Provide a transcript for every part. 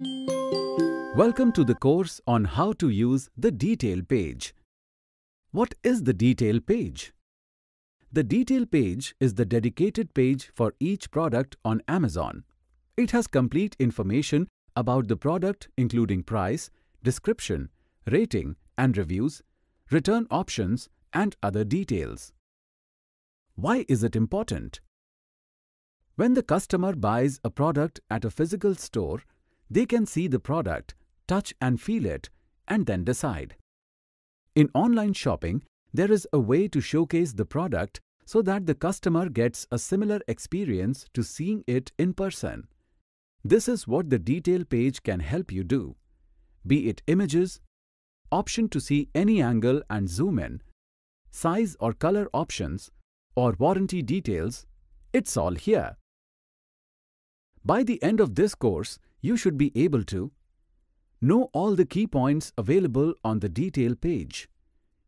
Welcome to the course on how to use the detail page. What is the detail page? The detail page is the dedicated page for each product on Amazon. It has complete information about the product including price, description, rating and reviews, return options and other details. Why is it important? When the customer buys a product at a physical store, they can see the product, touch and feel it, and then decide. In online shopping, there is a way to showcase the product so that the customer gets a similar experience to seeing it in person. This is what the detail page can help you do. Be it images, option to see any angle and zoom in, size or color options, or warranty details, it's all here. By the end of this course, you should be able to know all the key points available on the detail page.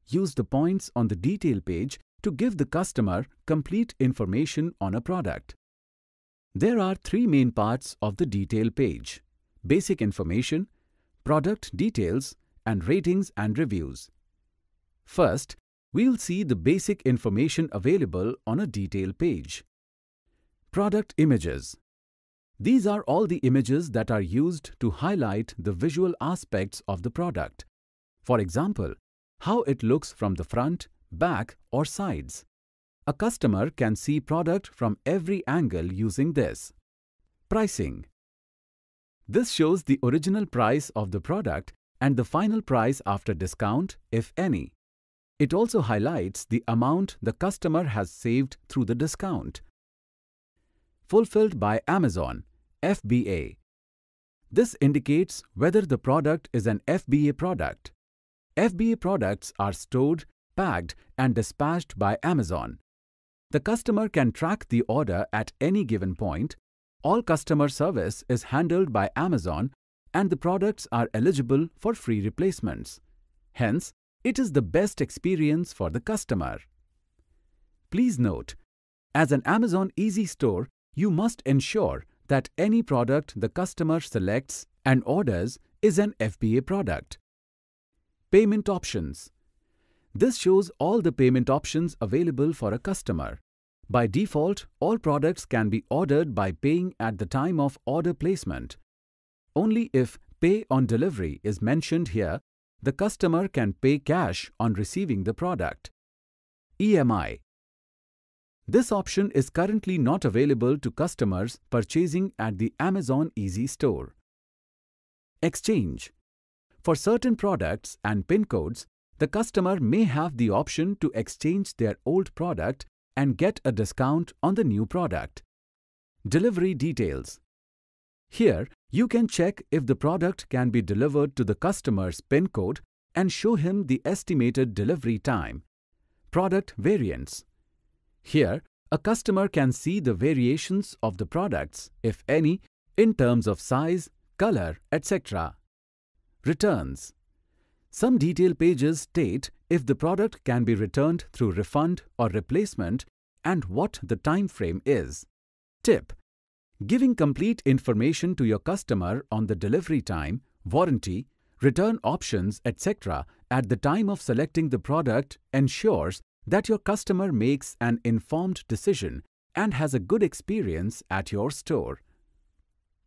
Use the points on the detail page to give the customer complete information on a product. There are three main parts of the detail page. Basic information, product details, and ratings and reviews. First, we'll see the basic information available on a detail page. Product images. These are all the images that are used to highlight the visual aspects of the product. For example, how it looks from the front, back or sides. A customer can see product from every angle using this. Pricing. This shows the original price of the product and the final price after discount, if any. It also highlights the amount the customer has saved through the discount. Fulfilled by Amazon FBA. This indicates whether the product is an FBA product. FBA products are stored, packed and dispatched by Amazon. The customer can track the order at any given point. All customer service is handled by Amazon and the products are eligible for free replacements. Hence, it is the best experience for the customer. Please note, as an Amazon Easy Store, you must ensure that any product the customer selects and orders is an FBA product. Payment options. This shows all the payment options available for a customer. By default, all products can be ordered by paying at the time of order placement. Only if Pay on delivery is mentioned here, the customer can pay cash on receiving the product. EMI this option is currently not available to customers purchasing at the Amazon Easy Store. Exchange For certain products and PIN codes, the customer may have the option to exchange their old product and get a discount on the new product. Delivery details Here, you can check if the product can be delivered to the customer's PIN code and show him the estimated delivery time. Product variants here, a customer can see the variations of the products, if any, in terms of size, color, etc. Returns Some detail pages state if the product can be returned through refund or replacement and what the time frame is. Tip Giving complete information to your customer on the delivery time, warranty, return options, etc. at the time of selecting the product ensures that your customer makes an informed decision and has a good experience at your store.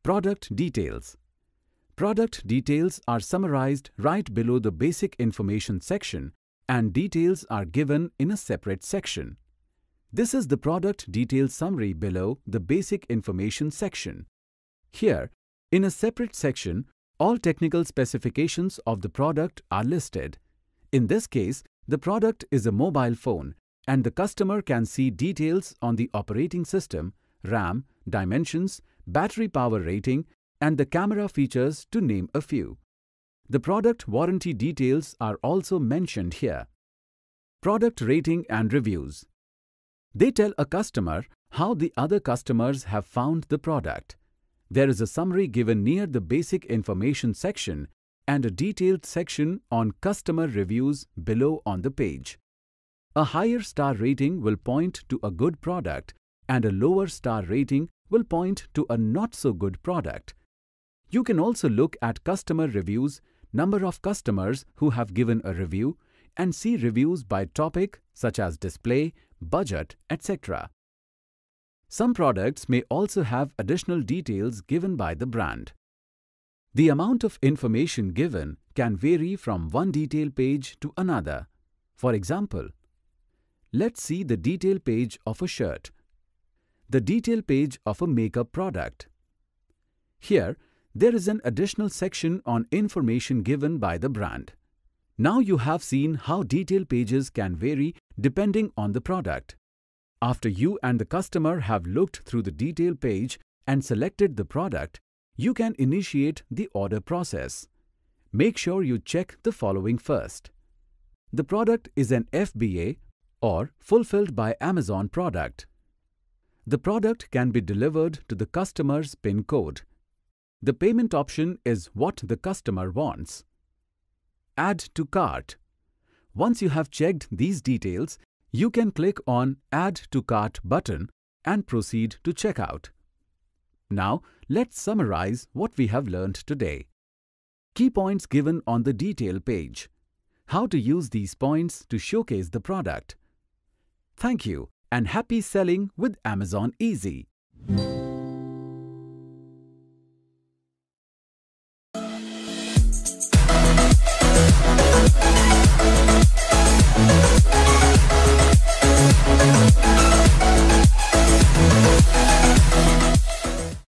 Product details. Product details are summarized right below the basic information section and details are given in a separate section. This is the product details summary below the basic information section. Here, in a separate section, all technical specifications of the product are listed. In this case, the product is a mobile phone and the customer can see details on the operating system, RAM, dimensions, battery power rating, and the camera features to name a few. The product warranty details are also mentioned here. Product rating and reviews. They tell a customer how the other customers have found the product. There is a summary given near the basic information section and a detailed section on customer reviews below on the page. A higher star rating will point to a good product and a lower star rating will point to a not so good product. You can also look at customer reviews, number of customers who have given a review and see reviews by topic such as display, budget, etc. Some products may also have additional details given by the brand. The amount of information given can vary from one detail page to another. For example, let's see the detail page of a shirt, the detail page of a makeup product. Here, there is an additional section on information given by the brand. Now you have seen how detail pages can vary depending on the product. After you and the customer have looked through the detail page and selected the product, you can initiate the order process. Make sure you check the following first. The product is an FBA or Fulfilled by Amazon product. The product can be delivered to the customer's PIN code. The payment option is what the customer wants. Add to cart. Once you have checked these details, you can click on Add to Cart button and proceed to checkout. Now, let's summarize what we have learned today. Key points given on the detail page. How to use these points to showcase the product. Thank you and happy selling with Amazon Easy.